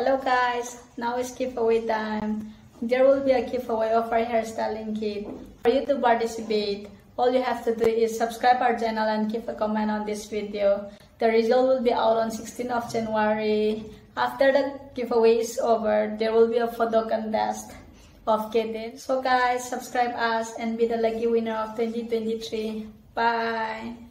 Hello guys, now is giveaway time. There will be a giveaway of our hairstyling kit. For you to participate, all you have to do is subscribe our channel and give a comment on this video. The result will be out on 16th of January. After the giveaway is over, there will be a photo contest of Ktein. So guys, subscribe us and be the lucky winner of 2023. Bye!